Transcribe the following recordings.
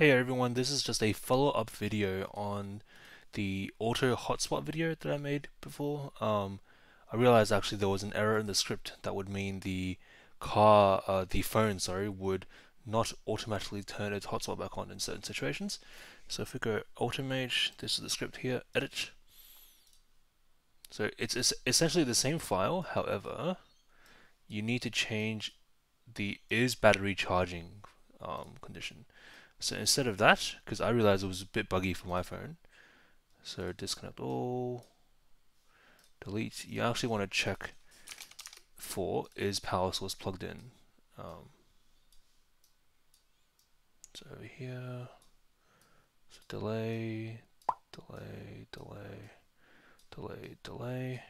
Hey everyone, this is just a follow-up video on the auto hotspot video that I made before. Um, I realized actually there was an error in the script that would mean the car, uh, the phone, sorry, would not automatically turn its hotspot back on in certain situations. So if we go automate, this is the script here, edit. So it's, it's essentially the same file, however, you need to change the is battery charging um, condition. So instead of that, because I realized it was a bit buggy for my phone, so disconnect all, delete. You actually want to check for is power source plugged in. Um, so over here, so delay, delay, delay, delay, delay,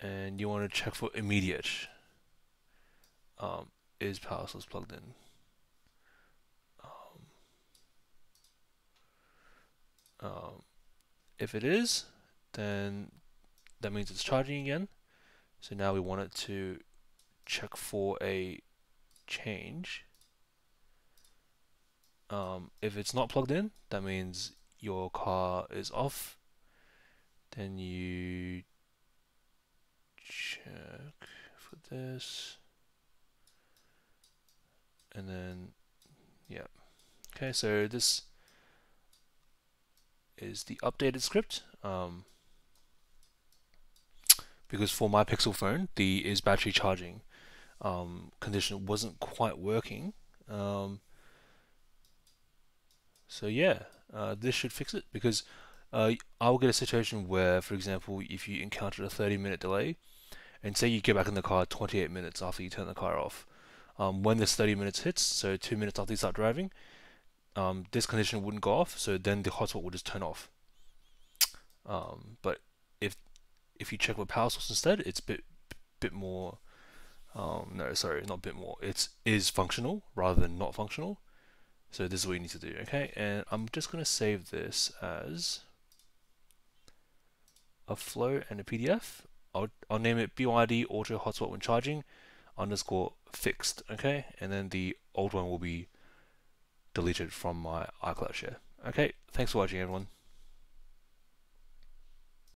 and you want to check for immediate. Um, is power source plugged in? If it is, then that means it's charging again. So now we want it to check for a change. Um, if it's not plugged in, that means your car is off. Then you check for this. And then, yeah. Okay, so this is the updated script. Um, because for my Pixel phone, the is battery charging um, condition wasn't quite working. Um, so yeah, uh, this should fix it because uh, I'll get a situation where, for example, if you encountered a 30 minute delay, and say you get back in the car 28 minutes after you turn the car off, um, when this 30 minutes hits, so two minutes after you start driving, um, this condition wouldn't go off, so then the hotspot would just turn off. Um, but if if you check with power source instead, it's a bit bit more. Um, no, sorry, not a bit more. It's is functional rather than not functional. So this is what you need to do, okay? And I'm just going to save this as a flow and a PDF. I'll, I'll name it BYD auto hotspot when charging underscore fixed, okay? And then the old one will be deleted from my iCloud share. Okay, thanks for watching everyone.